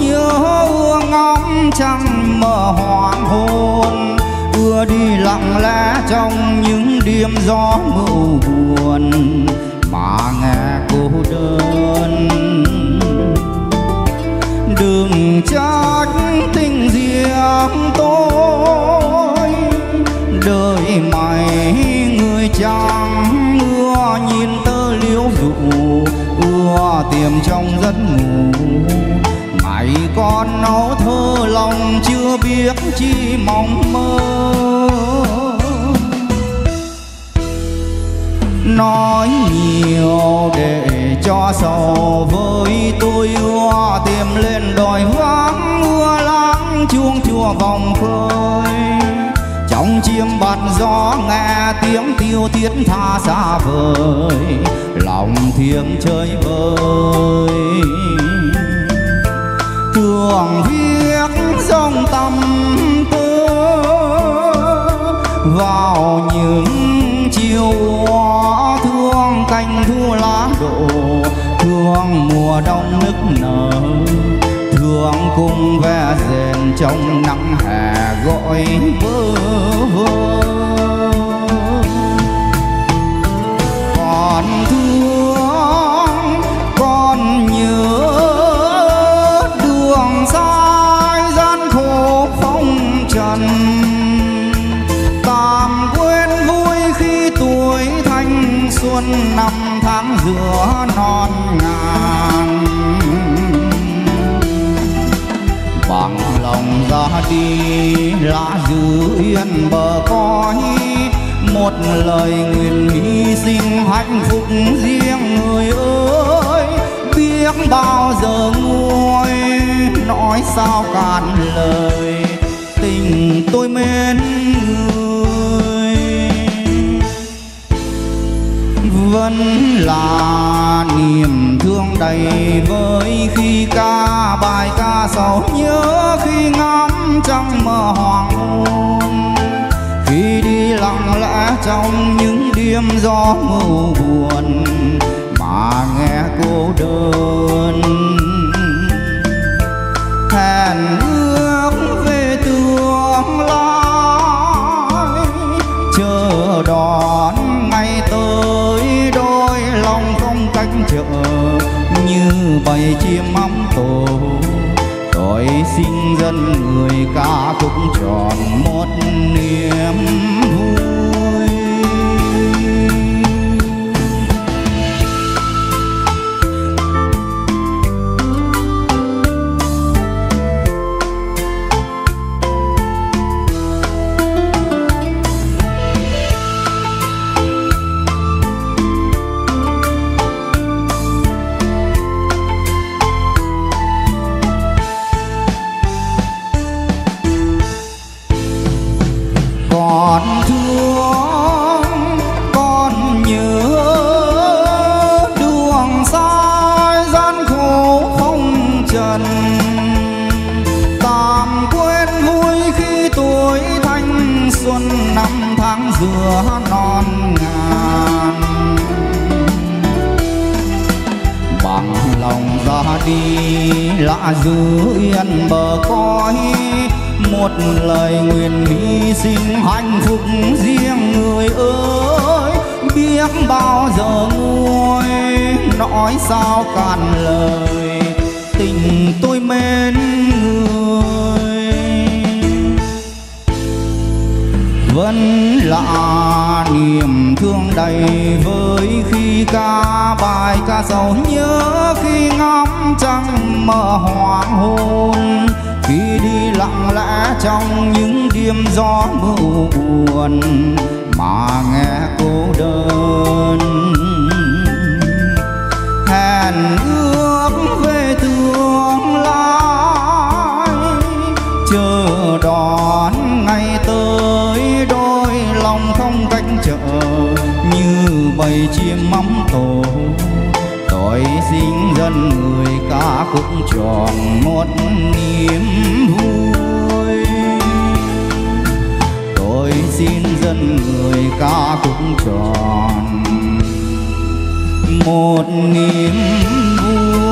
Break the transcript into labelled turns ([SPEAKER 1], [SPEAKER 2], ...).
[SPEAKER 1] nhớ ngóng trăng mơ hoàng hôn. Vừa đi lặng lẽ trong những đêm gió mưu buồn mà nghe cô đơn. Đừng trách tình riêng tôi, đời mày người chẳng còn con nấu thơ lòng chưa biết chi mong mơ. Nói nhiều để cho sầu với tôi ưa tìm lên đồi vắng mưa lắng chuông chùa vòng khơi trong chiêm bạt gió nghe tiếng tiêu thiết tha xa vời, lòng thiêng chơi vơi thường viết dòng tâm tư. Vào những chiều hoa thương canh thu lá đổ thương mùa đông nức nở. Thương cùng ve rền trong nắng hè gọi vơ vơ. Xuân năm tháng giữa non ngàn. Bằng lòng ra đi, lá giữ yên bờ cõi một lời nguyện hy sinh hạnh phúc riêng người ơi. Biết bao giờ nguôi, nói sao cạn lời. Tình tôi mến vẫn là niềm thương đầy vơi. Khi ca bài ca sầu nhớ, khi ngắm trăng mơ hoàng hôn. Khi đi lặng lẽ trong những đêm gió mưu buồn mà nghe cô đơn. Thèn như bầy chim mắm tổ tôi xin dân người ca khúc tròn một niềm năm tháng giữa non ngàn. Bằng lòng ra đi lạ giữ yên bờ cõi, một lời nguyện hy sinh hạnh phúc riêng người ơi. Biết bao giờ nguôi, nói sao cạn lời, tình tôi mến người. Vẫn là niềm thương đầy với khi ca bài ca sầu nhớ khi ngắm trăng mơ hoàng hôn. Khi đi lặng lẽ trong những đêm gió mưu buồn mà nghe cô đơn. Hèn ước tổ. Tội xin dân người ca khúc tròn một niềm vui. Tôi xin dân người ca khúc tròn một niềm vui.